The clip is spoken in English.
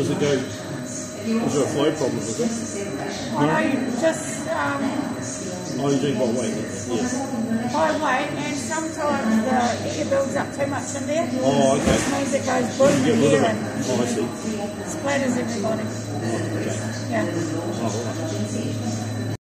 Does it go? Is there a flow problem? Is it? I just um, Oh, you do by weight. Yeah. high weight and sometimes the air builds up too much in there. Oh, okay. Which means it goes boom in rid of here it. and Oh, I see. splatters everybody. Oh, okay. Yeah. Oh, all right.